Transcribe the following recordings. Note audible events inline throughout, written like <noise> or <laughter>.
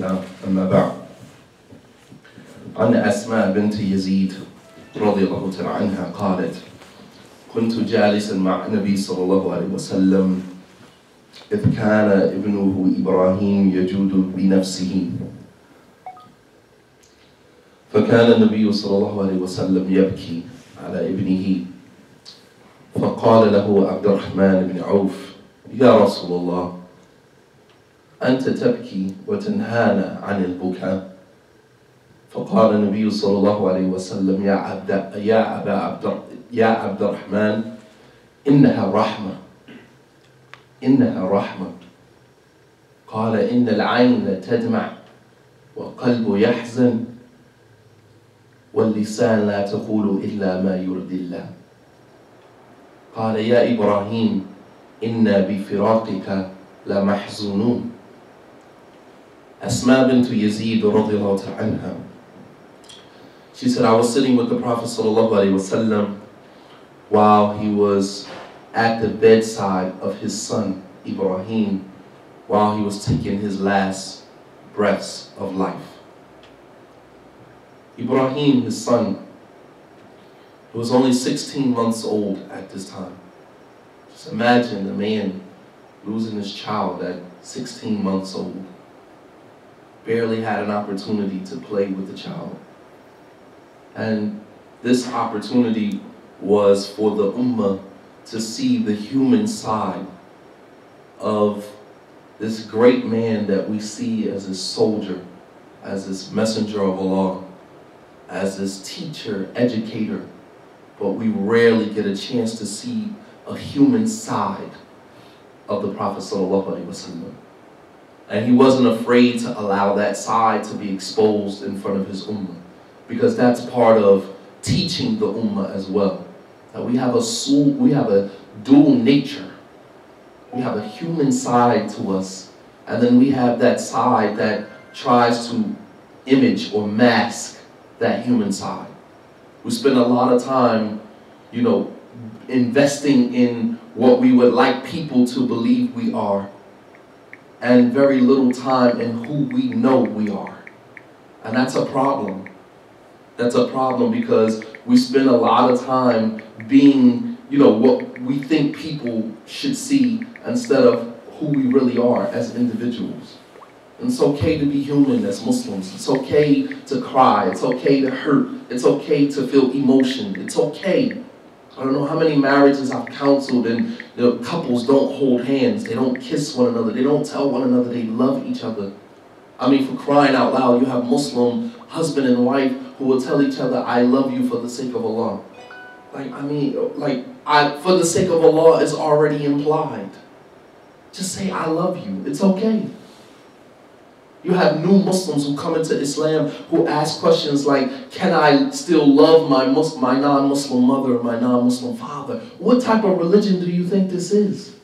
الله أما بعد. عن أسماء بنت يزيد رضي الله تعالى عنها قالت كنت جالسا مع النبي صلى الله عليه وسلم إذ كان ابنه إبراهيم يجود بنفسه. فكان النبي صلى الله عليه وسلم يبكي على ابنه. فقال له عبد الرحمن بن عوف يا رسول الله أنت تبكي وتنهانا عن البكاء. فقال النبي صلى الله عليه وسلم يا عبد يا أبا عبد يا عبد الرحمن إنها رحمة. إنها رحمة. قال إن العين تدمع والقلب يحزن واللسان لا تقول إلا ما يرضي الله. قال يا إبراهيم إنا بفراقك لمحزونون. Asma bint Yazid anha. She said, I was sitting with the Prophet wasallam while he was at the bedside of his son Ibrahim while he was taking his last breaths of life. Ibrahim, his son, was only 16 months old at this time. Just imagine a man losing his child at 16 months old. Barely had an opportunity to play with the child. And this opportunity was for the Ummah to see the human side of this great man that we see as a soldier, as this messenger of Allah, as this teacher, educator, but we rarely get a chance to see a human side of the Prophet ﷺ. And he wasn't afraid to allow that side to be exposed in front of his ummah, because that's part of teaching the ummah as well. That we have a soul, we have a dual nature. We have a human side to us, and then we have that side that tries to image or mask that human side. We spend a lot of time, you know, investing in what we would like people to believe we are, and very little time in who we know we are. And that's a problem. That's a problem because we spend a lot of time being, you know, what we think people should see instead of who we really are as individuals. And it's okay to be human as Muslims. It's okay to cry. It's okay to hurt. It's okay to feel emotion. It's okay. I don't know how many marriages I've counseled and the couples don't hold hands. They don't kiss one another. They don't tell one another they love each other. I mean, for crying out loud, you have Muslim husband and wife who will tell each other, I love you for the sake of Allah. Like, I mean, like, I, for the sake of Allah is already implied. Just say, I love you. It's okay. You have new Muslims who come into Islam who ask questions like, can I still love my, my non-Muslim mother or my non-Muslim father? What type of religion do you think this is?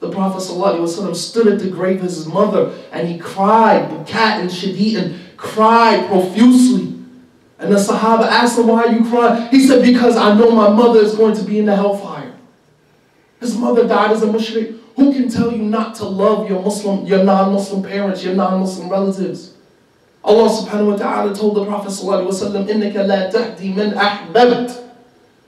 The Prophet ﷺ stood at the grave of his mother and he cried, Bukat and Shadid, and cried profusely. And the Sahaba asked him, why are you crying? He said, because I know my mother is going to be in the hellfire. His mother died as a mushrik. Who can tell you not to love your Muslim, your non-Muslim parents, your non-Muslim relatives? Allah subhanahu wa ta'ala told the Prophet sallallahu alayhi wa sallam,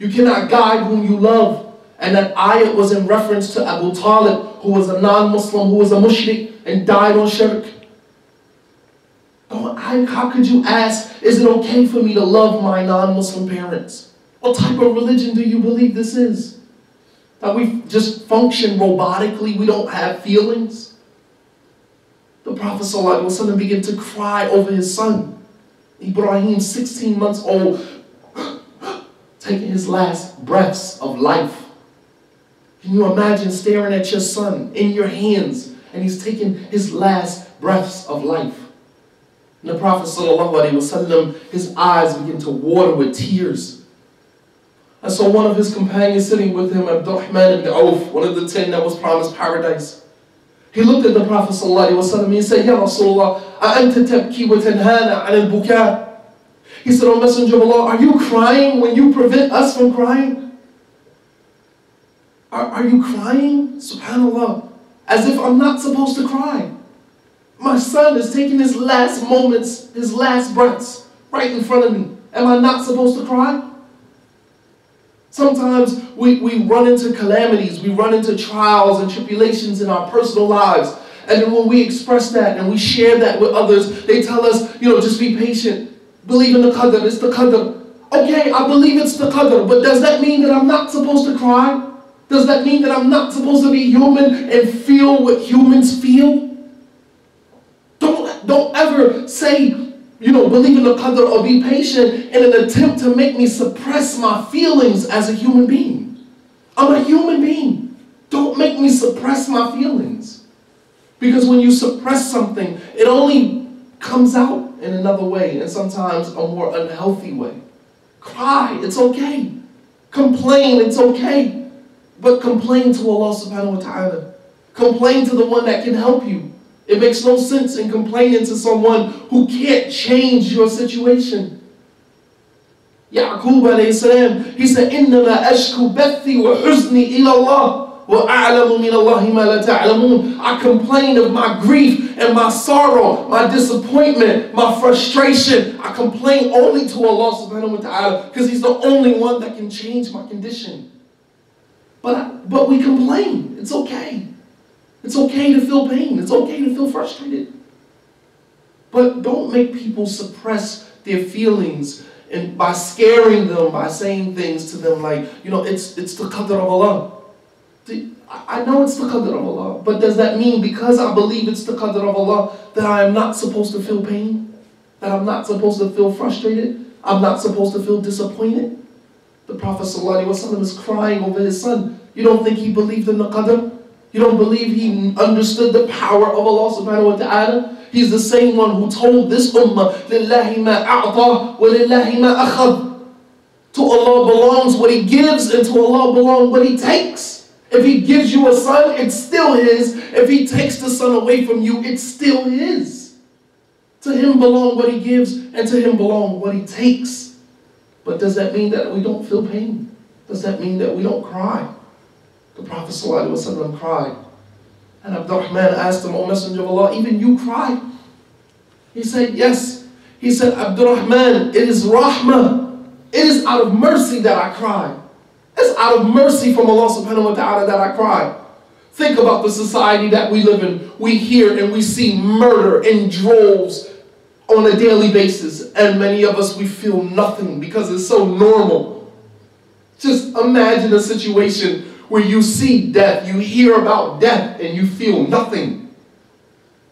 You cannot guide whom you love. And that ayat was in reference to Abu Talib, who was a non-Muslim, who was a mushrik, and died on shirk. How could you ask, is it okay for me to love my non-Muslim parents? What type of religion do you believe this is? That we just function robotically, we don't have feelings? The Prophet ﷺ began to cry over his son. Ibrahim, 16 months old, <coughs> taking his last breaths of life. Can you imagine staring at your son in your hands and he's taking his last breaths of life? And the Prophet ﷺ, his eyes begin to water with tears. I saw one of his companions sitting with him, Abdurrahman ibn Auf, one of the ten that was promised paradise. He looked at the Prophet ﷺ and he said, Ya Rasulullah, أَأَنْتَ تَبْكِي وَتَنْهَانَ عَنِ الْبُكَاءِ He said, O Messenger of Allah, are you crying when you prevent us from crying? Are, are you crying? Subhanallah. As if I'm not supposed to cry. My son is taking his last moments, his last breaths right in front of me. Am I not supposed to cry? Sometimes we, we run into calamities, we run into trials and tribulations in our personal lives. And then when we express that and we share that with others, they tell us, you know, just be patient. Believe in the qadr, it's the qadr. Okay, I believe it's the qadr, but does that mean that I'm not supposed to cry? Does that mean that I'm not supposed to be human and feel what humans feel? Don't, don't ever say you know, believe in the qadr or be patient in an attempt to make me suppress my feelings as a human being. I'm a human being. Don't make me suppress my feelings. Because when you suppress something, it only comes out in another way, and sometimes a more unhealthy way. Cry, it's okay. Complain, it's okay. But complain to Allah subhanahu wa ta'ala. Complain to the one that can help you. It makes no sense in complaining to someone who can't change your situation. Yaqub alayhi salam, he said, إِنَّمَا أَشْكُ بَثِّي وَحُزْنِي إِلَى اللَّهِ وَأَعْلَمُ مِنَ اللَّهِ مَا لَا تَعْلَمُونَ I complain of my grief and my sorrow, my disappointment, my frustration. I complain only to Allah subhanahu wa ta'ala because He's the only one that can change my condition. But, but we complain. It's okay. It's okay to feel pain. It's okay to feel frustrated. But don't make people suppress their feelings and by scaring them, by saying things to them like, you know, it's, it's the qadr of Allah. I know it's the qadr of Allah, but does that mean because I believe it's the qadr of Allah that I am not supposed to feel pain? That I'm not supposed to feel frustrated? I'm not supposed to feel disappointed? The Prophet ﷺ is crying over his son. You don't think he believed in the qadr? You don't believe he understood the power of Allah subhanahu wa ta'ala? He's the same one who told this ummah, لِلَّهِ مَا أَعْطَى وَلِلَّهِ مَا أَخَذ To Allah belongs what He gives, and to Allah belongs what He takes. If He gives you a son, it's still His. If He takes the son away from you, it's still His. To Him belong what He gives, and to Him belong what He takes. But does that mean that we don't feel pain? Does that mean that we don't cry? The Prophet ﷺ cried. And Abdurrahman asked him, O Messenger of Allah, even you cry? He said, Yes. He said, Abdurrahman, it is rahmah. It is out of mercy that I cry. It's out of mercy from Allah subhanahu wa ta'ala that I cry. Think about the society that we live in. We hear and we see murder in droves on a daily basis. And many of us, we feel nothing because it's so normal. Just imagine a situation where you see death, you hear about death, and you feel nothing.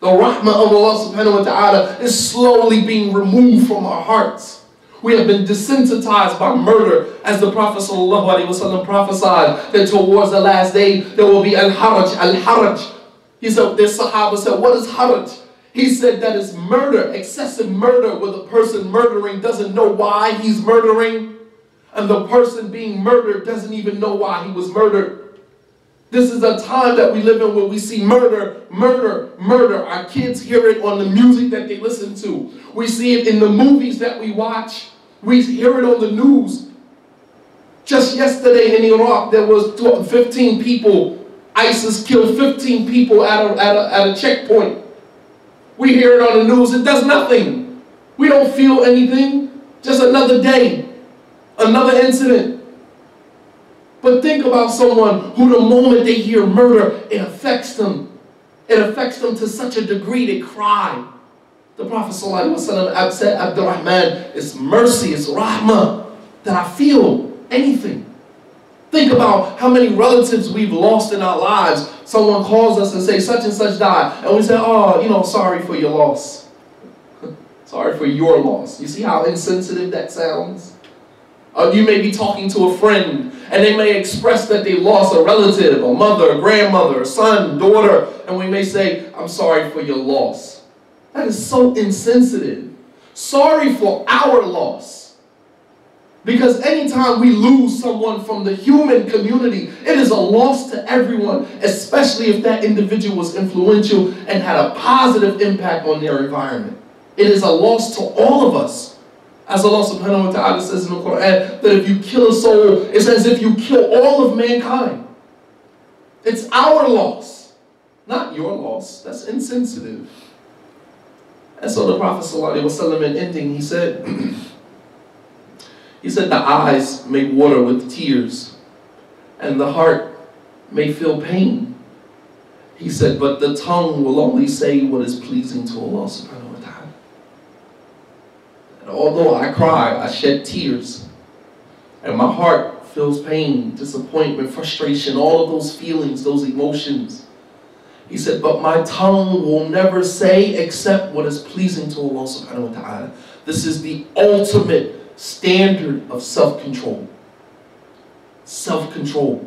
The rahmah of Allah subhanahu wa ta'ala is slowly being removed from our hearts. We have been desensitized by murder, as the Prophet ﷺ prophesied that towards the last day there will be al-haraj, al-haraj. He said, this Sahaba said, what is haraj? He said that is murder, excessive murder, where the person murdering doesn't know why he's murdering and the person being murdered doesn't even know why he was murdered. This is a time that we live in where we see murder, murder, murder. Our kids hear it on the music that they listen to. We see it in the movies that we watch. We hear it on the news. Just yesterday in Iraq, there was 15 people. ISIS killed 15 people at a, at a, at a checkpoint. We hear it on the news. It does nothing. We don't feel anything. Just another day another incident. But think about someone who the moment they hear murder, it affects them. It affects them to such a degree they cry. The Prophet ﷺ said, Abdurrahman, it's mercy, it's rahmah, that I feel anything. Think about how many relatives we've lost in our lives. Someone calls us and say such and such died. And we say, oh, you know, sorry for your loss. <laughs> sorry for your loss. You see how insensitive that sounds? Uh, you may be talking to a friend and they may express that they lost a relative, a mother, a grandmother, a son, daughter, and we may say, I'm sorry for your loss. That is so insensitive. Sorry for our loss. Because anytime we lose someone from the human community, it is a loss to everyone, especially if that individual was influential and had a positive impact on their environment. It is a loss to all of us. As Allah subhanahu wa ta'ala says in the Quran, that if you kill a soul, it's as if you kill all of mankind. It's our loss, not your loss. That's insensitive. And so the Prophet ﷺ in ending, he said, he said the eyes may water with tears and the heart may feel pain. He said, but the tongue will only say what is pleasing to Allah subhanahu wa ta'ala. And although I cry, I shed tears, and my heart feels pain, disappointment, frustration, all of those feelings, those emotions. He said, but my tongue will never say except what is pleasing to Allah subhanahu wa ta'ala. This is the ultimate standard of self-control. Self-control.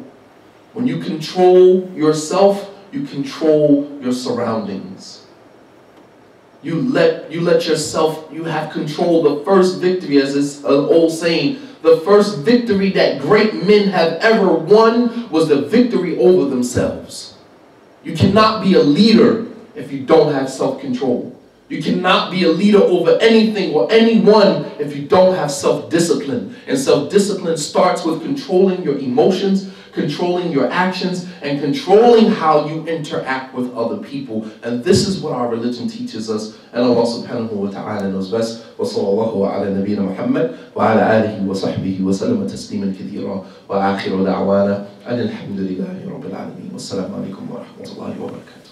When you control yourself, you control your surroundings. You let you let yourself, you have control. The first victory, as this an old saying, the first victory that great men have ever won was the victory over themselves. You cannot be a leader if you don't have self-control. You cannot be a leader over anything or anyone if you don't have self-discipline. And self-discipline starts with controlling your emotions, controlling your actions, and controlling how you interact with other people. And this is what our religion teaches us. And Allah subhanahu wa ta'ala knows best. وصلى الله على نبينا محمد وعلى آله وصحبه وسلم تسليما كثيرا وآخر دعوانا أن الحمد لله رب العالمين والسلام عليكم ورحمة الله وبركاته